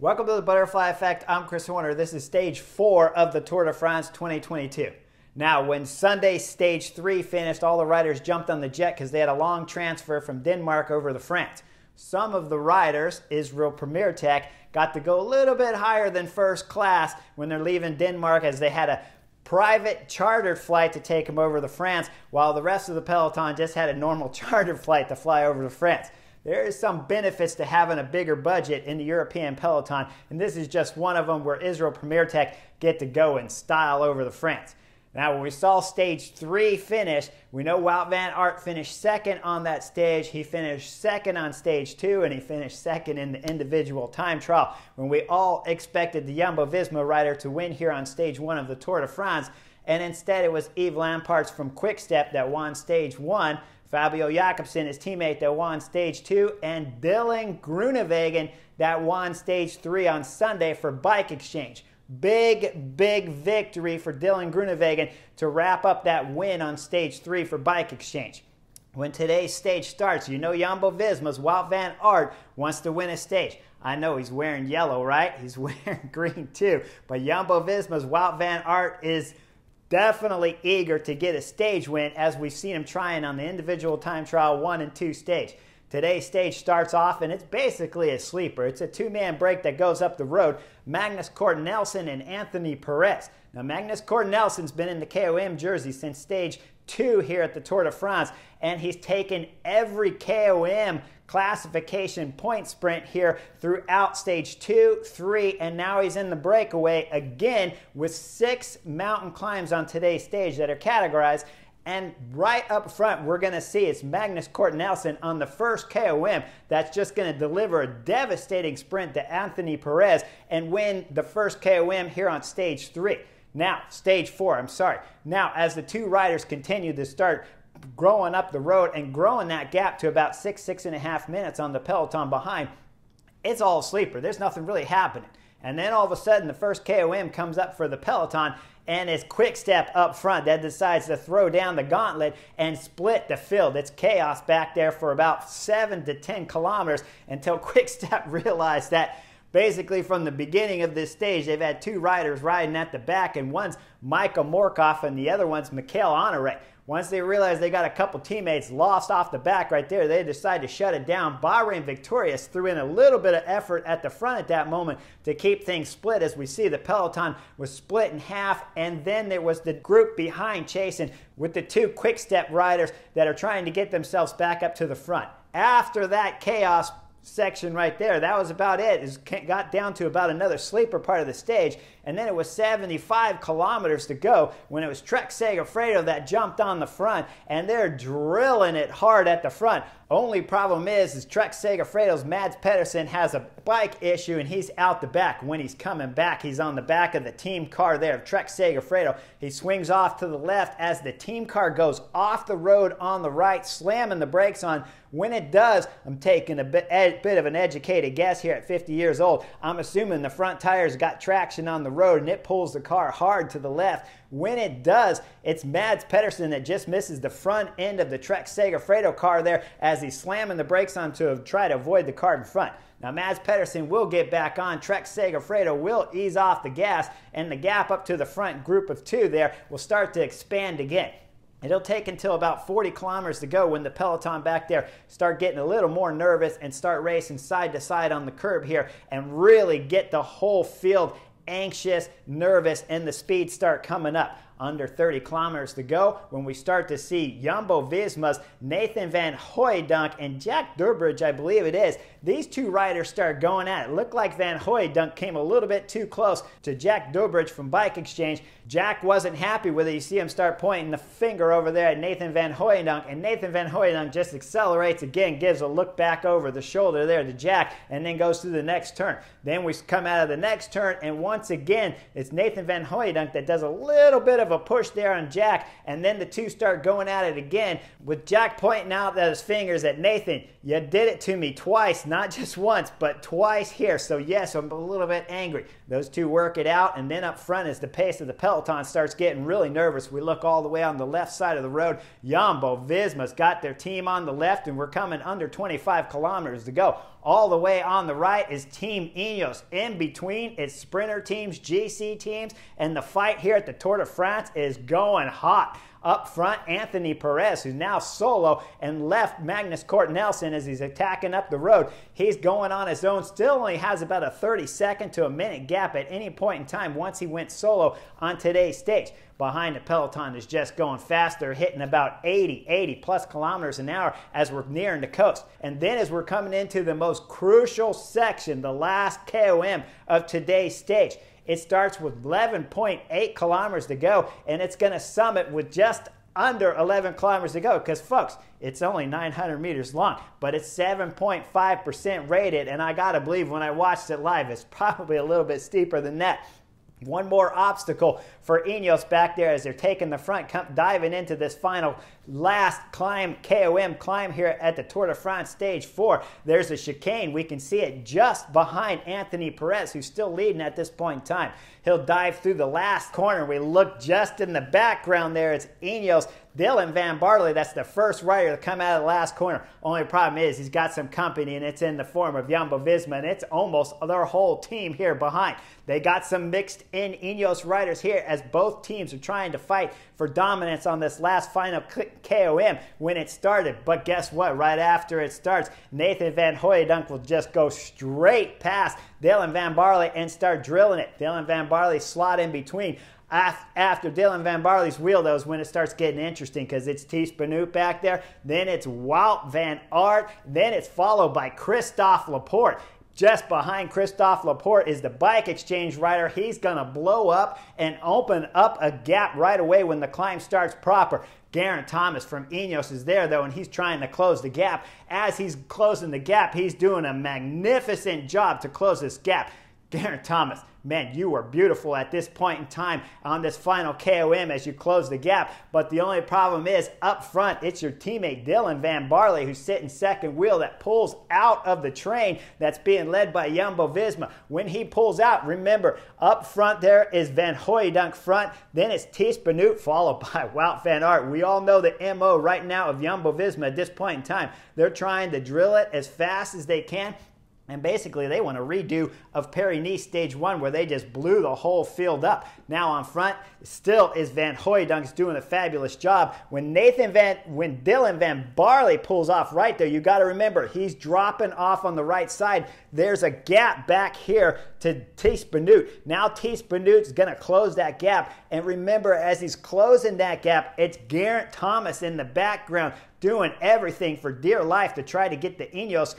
Welcome to the Butterfly Effect. I'm Chris Horner. This is stage four of the Tour de France 2022. Now, when Sunday stage three finished, all the riders jumped on the jet because they had a long transfer from Denmark over to France. Some of the riders, Israel Premier Tech, got to go a little bit higher than first class when they're leaving Denmark as they had a private chartered flight to take them over to France, while the rest of the peloton just had a normal chartered flight to fly over to France there is some benefits to having a bigger budget in the European peloton, and this is just one of them where Israel Premier Tech get to go in style over the France. Now, when we saw stage three finish, we know Wout Van Aert finished second on that stage. He finished second on stage two, and he finished second in the individual time trial. When we all expected the Jumbo Visma rider to win here on stage one of the Tour de France, and instead it was Yves Lampaert from Quickstep that won stage one. Fabio Jakobsen, his teammate, that won stage two, and Dylan Groenewegen that won stage three on Sunday for Bike Exchange. Big, big victory for Dylan Groenewegen to wrap up that win on stage three for Bike Exchange. When today's stage starts, you know Jumbo Visma's Wout Van Aert wants to win a stage. I know he's wearing yellow, right? He's wearing green too. But Jumbo Visma's Wout Van Aert is definitely eager to get a stage win as we've seen him trying on the individual time trial one and two stage. Today's stage starts off and it's basically a sleeper. It's a two-man break that goes up the road. Magnus Cort Nielsen and Anthony Perez. Now Magnus Cort Nielsen's been in the KOM jersey since stage two here at the Tour de France and he's taken every KOM classification point sprint here throughout stage two, three, and now he's in the breakaway again with six mountain climbs on today's stage that are categorized. And right up front, we're going to see it's Magnus Cort Nielsen on the first KOM that's just going to deliver a devastating sprint to Anthony Perez and win the first KOM here on stage three. Now, stage four, I'm sorry. Now, as the two riders continue to start growing up the road and growing that gap to about six, six and a half minutes on the peloton behind, it's all sleeper. There's nothing really happening. And then all of a sudden, the first KOM comes up for the peloton, and it's Quickstep up front that decides to throw down the gauntlet and split the field. It's chaos back there for about seven to 10 kilometers until Quickstep realized that basically from the beginning of this stage, they've had two riders riding at the back, and one's Michael Morkov and the other one's Mikkel Honoré. Once they realized they got a couple teammates lost off the back right there, they decided to shut it down. Bahrain Victorious threw in a little bit of effort at the front at that moment to keep things split. As we see, the peloton was split in half, and then there was the group behind chasing with the two quick step riders that are trying to get themselves back up to the front. After that chaos section right there. That was about it. It got down to about another sleeper part of the stage, and then it was 75 kilometers to go when it was Trek Segafredo that jumped on the front, and they're drilling it hard at the front. Only problem is, is Trek Segafredo's Mads Pedersen has a bike issue, and he's out the back. When he's coming back, he's on the back of the team car there of Trek Segafredo. He swings off to the left as the team car goes off the road on the right, slamming the brakes on. When it does, I'm taking a bit, a bit of an educated guess here at 50 years old. I'm assuming the front tires got traction on the road and it pulls the car hard to the left. When it does, it's Mads Pedersen that just misses the front end of the Trek Segafredo car there as he's slamming the brakes on to try to avoid the car in front. Now, Mads Pedersen will get back on. Trek Segafredo will ease off the gas, and the gap up to the front group of two there will start to expand again. It'll take until about 40 kilometers to go when the peloton back there start getting a little more nervous and start racing side to side on the curb here and really get the whole field anxious, nervous, and the speeds start coming up under 30 kilometers to go when we start to see Jumbo Visma's Nathan Van Hooydonck and Jack Durbridge, I believe it is. These two riders start going at it. Looked like Van Hooydonck came a little bit too close to Jack Durbridge from Bike Exchange. Jack wasn't happy with it. You see him start pointing the finger over there at Nathan Van Hooydonck, and Nathan Van Hooydonck just accelerates again, gives a look back over the shoulder there to Jack, and then goes through the next turn. Then we come out of the next turn, and once again, it's Nathan Van Hooydonck that does a little bit of of a push there on Jack, and then the two start going at it again with Jack pointing out those fingers at Nathan. You did it to me twice, not just once, but twice here. So yes, I'm a little bit angry. Those two work it out, and then up front as the pace of the peloton starts getting really nervous, we look all the way on the left side of the road. Jumbo Visma's got their team on the left, and we're coming under 25 kilometers to go. All the way on the right is Team Ineos. In between, it's sprinter teams, GC teams, and the fight here at the Tour de France is going hot. Up front, Anthony Perez, who's now solo, and left Magnus Cort Nielsen as he's attacking up the road. He's going on his own, still only has about a 30 second to a minute gap at any point in time once he went solo on today's stage. Behind the peloton is just going faster, hitting about 80, 80 plus kilometers an hour as we're nearing the coast. And then as we're coming into the most crucial section, the last KOM of today's stage, it starts with 11.8 kilometers to go, and it's going to summit with just under 11 kilometers to go because, folks, it's only 900 meters long, but it's 7.5% rated. And I got to believe when I watched it live, it's probably a little bit steeper than that. One more obstacle for Ineos back there as they're taking the front, diving into this final last climb, KOM climb here at the Tour de France Stage 4. There's a chicane. We can see it just behind Anthony Perez, who's still leading at this point in time. He'll dive through the last corner. We look just in the background there. It's Ineos Dylan Van Baarle, that's the first rider to come out of the last corner. Only problem is he's got some company, and it's in the form of Jumbo Visma, and it's almost their whole team here behind. They got some mixed in Ineos riders here as both teams are trying to fight for dominance on this last final KOM when it started. But guess what? Right after it starts, Nathan Van Hooydonck will just go straight past Dylan Van Baarle and start drilling it. Dylan Van Baarle slot in between after Dylan Van Baarle's wheel, though, is when it starts getting interesting because it's Tiesj Benoot back there. Then it's Wout Van Aert. Then it's followed by Christophe Laporte. Just behind Christophe Laporte is the bike exchange rider. He's going to blow up and open up a gap right away when the climb starts proper. Geraint Thomas from Ineos is there, though, and he's trying to close the gap. As he's closing the gap, he's doing a magnificent job to close this gap. Geraint Thomas, man, you were beautiful at this point in time on this final KOM as you close the gap. But the only problem is up front, it's your teammate Dylan Van Baarle who's sitting second wheel that pulls out of the train that's being led by Jumbo Visma. When he pulls out, remember, up front there is Van Hooydonck front, then it's Tiesj Benoot followed by Wout Van Aert. We all know the MO right now of Jumbo Visma at this point in time. They're trying to drill it as fast as they can and basically, they want a redo of Paris-Nice Stage 1 where they just blew the whole field up. Now on front, still is Van Hooydonck's doing a fabulous job. When Nathan Van, when Dylan Van Baarle pulls off right there, you got to remember, he's dropping off on the right side. There's a gap back here to Tiesj Benoot. Now Tiesj Benoot's going to close that gap. And remember, as he's closing that gap, it's Geraint Thomas in the background doing everything for dear life to try to get the Ineos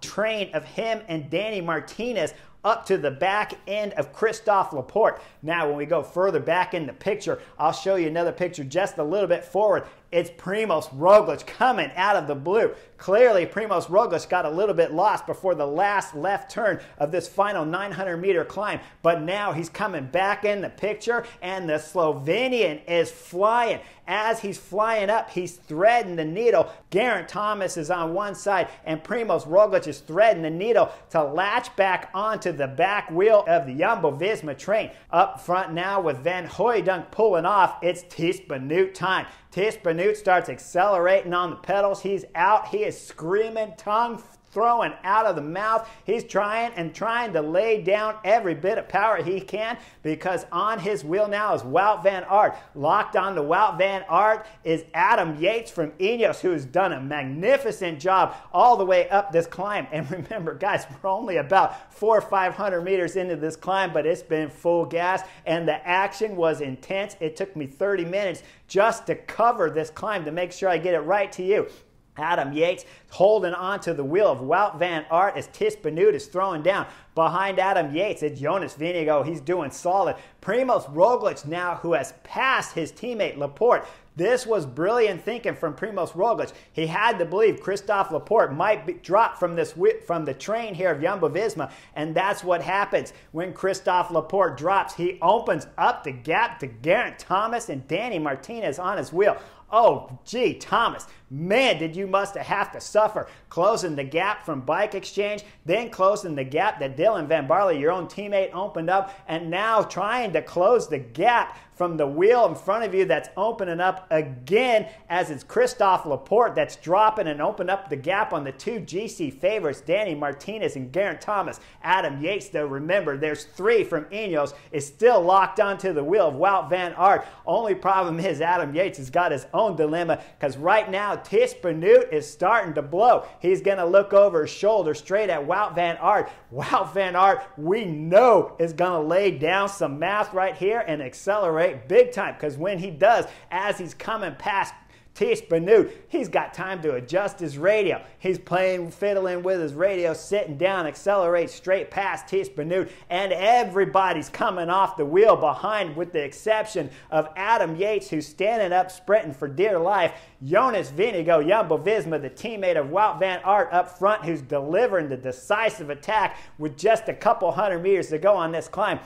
train of him and Danny Martinez up to the back end of Christophe Laporte. Now, when we go further back in the picture, I'll show you another picture just a little bit forward. It's Primoz Roglic coming out of the blue. Clearly, Primoz Roglic got a little bit lost before the last left turn of this final 900 meter climb, but now he's coming back in the picture, and the Slovenian is flying. As he's flying up, he's threading the needle. Geraint Thomas is on one side, and Primoz Roglic is threading the needle to latch back onto the back wheel of the Jumbo Visma train. Up front now with Van Hooydonck pulling off, it's Tiesj Benoot time. Tiesj Benoot starts accelerating on the pedals. He's out. He is screaming, tongue throwing out of the mouth. He's trying and trying to lay down every bit of power he can because on his wheel now is Wout Van Aert. Locked on to Wout Van Aert is Adam Yates from Ineos, who has done a magnificent job all the way up this climb. And remember, guys, we're only about four or 500 meters into this climb, but it's been full gas and the action was intense. It took me 30 minutes just to cover this climb to make sure I get it right to you. Adam Yates holding on to the wheel of Wout Van Aert as Tiesj Benoot is throwing down. Behind Adam Yates, it's Jonas Vingegaard. He's doing solid. Primoz Roglic now, who has passed his teammate Laporte. This was brilliant thinking from Primoz Roglic. He had to believe Christophe Laporte might be, drop from this from the train here of Jumbo Visma, and that's what happens when Christophe Laporte drops. He opens up the gap to Geraint Thomas and Danny Martinez on his wheel. Oh, gee, Thomas, Man, did you must have to suffer closing the gap from Bike Exchange, then closing the gap that Dylan Van Baarle, your own teammate, opened up, and now trying to close the gap from the wheel in front of you that's opening up again as it's Christophe Laporte that's dropping and opened up the gap on the two GC favorites, Danny Martinez and Geraint Thomas. Adam Yates, though, remember, there's three from Ineos, is still locked onto the wheel of Wout Van Aert. Only problem is Adam Yates has got his own dilemma because right now Tiesj Benoot is starting to blow. He's going to look over his shoulder straight at Wout Van Aert. Wout Van Aert, we know, is going to lay down some math right here and accelerate big time because when he does, as he's coming past Tiesj Benoot, he's got time to adjust his radio. He's playing, fiddling with his radio, sitting down, accelerate straight past Tiesj Benoot, and everybody's coming off the wheel behind, with the exception of Adam Yates, who's standing up, sprinting for dear life. Jonas Vingegaard, Jumbo Visma, the teammate of Wout Van Aert up front, who's delivering the decisive attack with just a couple hundred meters to go on this climb.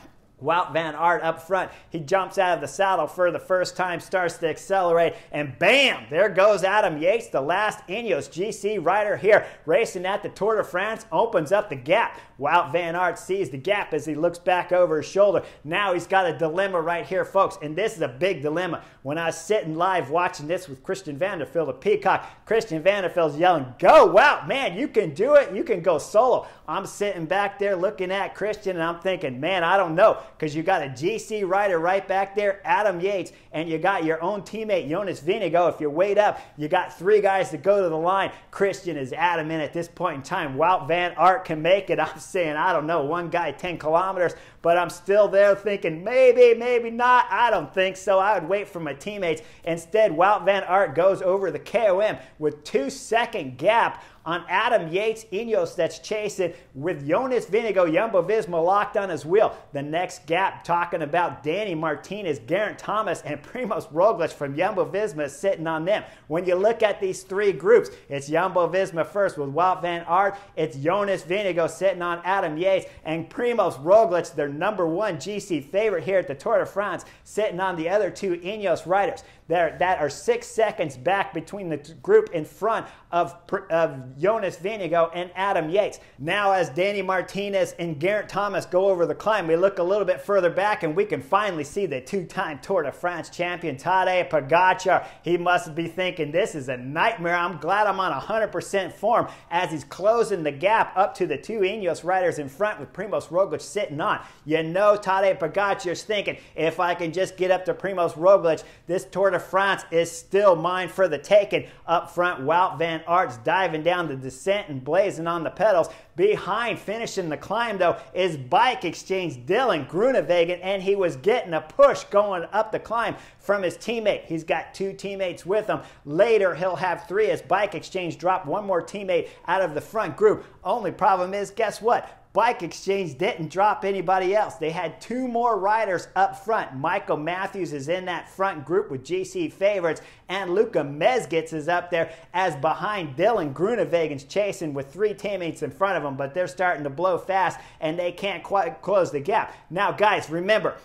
Wout Van Aert up front. He jumps out of the saddle for the first time, starts to accelerate, and bam, there goes Adam Yates, the last Ineos GC rider here, racing at the Tour de France, opens up the gap. Wout Van Aert sees the gap as he looks back over his shoulder. Now he's got a dilemma right here, folks, and this is a big dilemma. When I was sitting live watching this with Christian Vande Velde, the Peacock, Christian Vande Velde's yelling, Go, Wout, man, you can do it. You can go solo. I'm sitting back there looking at Christian, and I'm thinking, man, I don't know because you got a GC rider right back there, Adam Yates, and you got your own teammate, Jonas Vingegaard. If you wait up, you got three guys to go to the line. Christian is adamant at this point in time. Wout Van Aert can make it. I'm saying, I don't know, one guy 10 kilometers, but I'm still there thinking maybe, maybe not. I don't think so. I would wait for my teammates. Instead, Wout Van Aert goes over the KOM with two second gap on Adam Yates Ineos that's chasing with Jonas Vingegaard, Jumbo Visma locked on his wheel. The next gap talking about Danny Martinez, Geraint Thomas, and Primoz Roglic from Jumbo Visma sitting on them. When you look at these three groups, it's Jumbo Visma first with Wout Van Aert, it's Jonas Vingegaard sitting on Adam Yates, and Primoz Roglic, their number one GC favorite here at the Tour de France, sitting on the other two Ineos riders that are six seconds back between the group in front of, of Jonas Vingegaard and Adam Yates. Now, as Danny Martinez and Geraint Thomas go over the climb, we look a little bit further back and we can finally see the two-time Tour de France champion Tadej Pogacar. He must be thinking, this is a nightmare. I'm glad I'm on 100% form as he's closing the gap up to the two Ineos riders in front with Primoz Roglic sitting on. You know Tadej Pogacar's thinking, if I can just get up to Primoz Roglic, this Tour de de France is still mine for the taking. Up front, Wout Van Aert's diving down the descent and blazing on the pedals. Behind, finishing the climb, though, is Bike Exchange Dylan Groenewegen, and he was getting a push going up the climb from his teammate. He's got two teammates with him. Later, he'll have three as Bike Exchange dropped one more teammate out of the front group. Only problem is, guess what? Bike Exchange didn't drop anybody else. They had two more riders up front. Michael Matthews is in that front group with GC favorites, and Luka Mezgec is up there as behind Dylan Groenewegen's chasing with three teammates in front of him, but they're starting to blow fast and they can't quite close the gap. Now, guys, remember,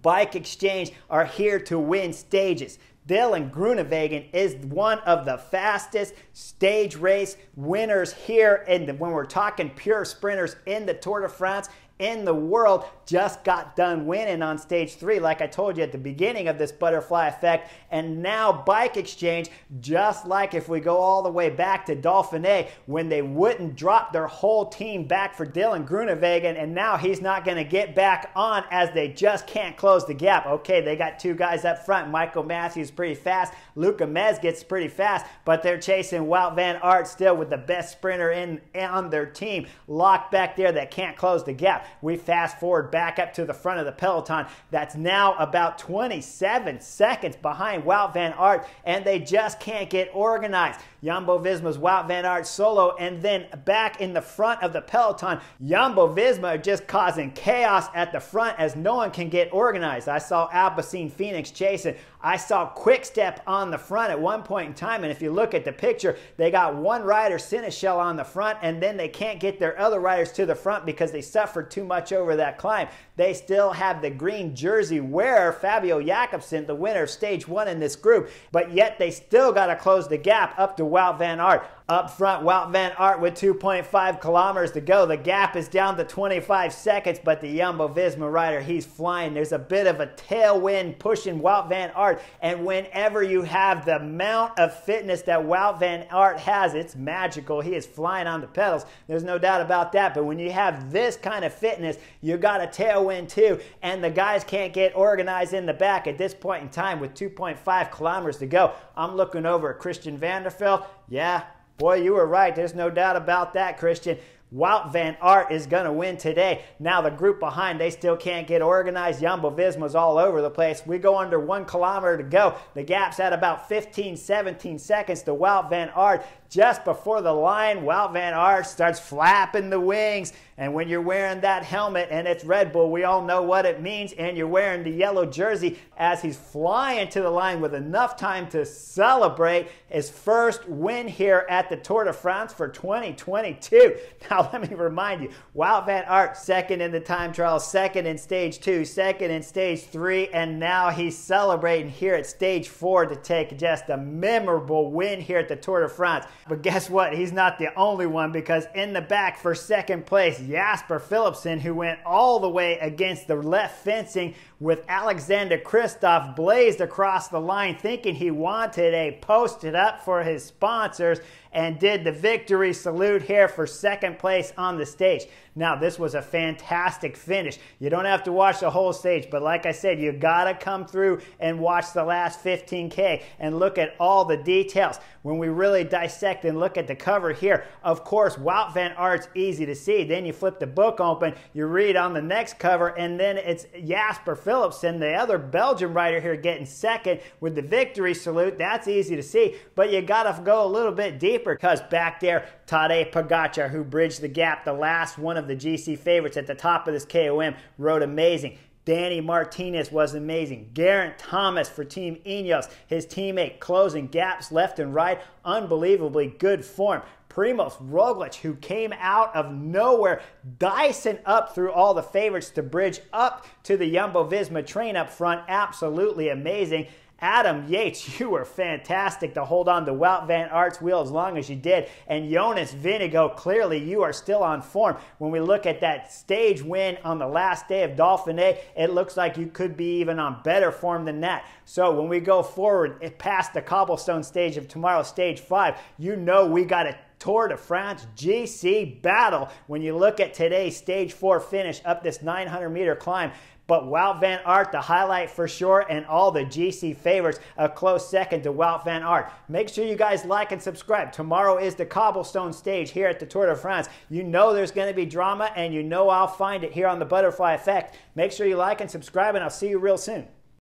Bike Exchange are here to win stages. Dylan Groenewegen is one of the fastest stage race winners here. And when we're talking pure sprinters in the Tour de France, in the world just got done winning on stage three, like I told you at the beginning of this butterfly effect. And now Bike Exchange, just like if we go all the way back to Dauphiné, when they wouldn't drop their whole team back for Dylan Groenewegen, and now he's not going to get back on as they just can't close the gap. Okay, they got two guys up front. Michael Matthews pretty fast. Luka gets pretty fast, but they're chasing Wout Van Aert still with the best sprinter in on their team locked back there that can't close the gap. We fast forward back up to the front of the peloton. That's now about 27 seconds behind Wout Van Aert, and they just can't get organized. Jumbo Visma's Wout Van Aert solo. And then back in the front of the peloton, Jumbo Visma are just causing chaos at the front as no one can get organized. I saw Alpecin Fenix chasing. I saw Quickstep on the front at one point in time. And if you look at the picture, they got one rider, Sénéchal, on the front, and then they can't get their other riders to the front because they suffered too much over that climb. They still have the green jersey wearer, Fabio Jakobsen, the winner of stage one in this group, but yet they still got to close the gap up to Wout Van Aert. Up front, Wout Van Aert with 2.5 kilometers to go. The gap is down to 25 seconds, but the Jumbo Visma rider, he's flying. There's a bit of a tailwind pushing Wout Van Aert, and whenever you have the amount of fitness that Wout Van Aert has, it's magical. He is flying on the pedals. There's no doubt about that, but when you have this kind of fitness, you got a tailwind too, and the guys can't get organized in the back at this point in time with 2.5 kilometers to go. I'm looking over at Christian Vande Velde. Yeah, Boy, you were right. There's no doubt about that, Christian. Wout Van Aert is going to win today. Now, the group behind, they still can't get organized. Jumbo Visma's all over the place. We go under one kilometer to go. The gap's at about 15, 17 seconds to Wout Van Aert just before the line, Wout Van Aert starts flapping the wings. And when you're wearing that helmet and it's Red Bull, we all know what it means. And you're wearing the yellow jersey as he's flying to the line with enough time to celebrate his first win here at the Tour de France for 2022. Now, let me remind you Wout Van Aert, second in the time trial, second in stage two, second in stage three, and now he's celebrating here at stage four to take just a memorable win here at the Tour de France. But guess what? He's not the only one because in the back for second place, Jasper Philipsen, who went all the way against the left fencing with Alexander Kristoff blazed across the line thinking he wanted a posted up for his sponsors and did the victory salute here for second place on the stage. Now, this was a fantastic finish. You don't have to watch the whole stage, but like I said, you got to come through and watch the last 15K and look at all the details. When we really dissect and look at the cover here, of course, Wout Van Aert's easy to see. Then you flip the book open, you read on the next cover, and then it's Jasper Philipsen, the other Belgian rider here, getting second with the victory salute. That's easy to see, but you got to go a little bit deeper because back there, Tadej Pogacar, who bridged the gap, the last one of the GC favorites at the top of this KOM, rode amazing. Danny Martinez was amazing. Geraint Thomas for Team Ineos, his teammate closing gaps left and right. Unbelievably good form. Primoz Roglic, who came out of nowhere, dicing up through all the favorites to bridge up to the Jumbo Visma train up front. Absolutely amazing. Adam Yates, you were fantastic to hold on to Wout Van Aert's wheel as long as you did. And Jonas Vingegaard, clearly you are still on form. When we look at that stage win on the last day of Dauphiné, it looks like you could be even on better form than that. So when we go forward eh, past the cobblestone stage of tomorrow, stage five, you know we got a Tour de France GC battle. When you look at today's stage four finish up this 900 meter climb, but Wout Van Aert, the highlight for sure, and all the GC favorites, a close second to Wout Van Aert. Make sure you guys like and subscribe. Tomorrow is the cobblestone stage here at the Tour de France. You know there's going to be drama, and you know I'll find it here on the Butterfly Effect. Make sure you like and subscribe, and I'll see you real soon.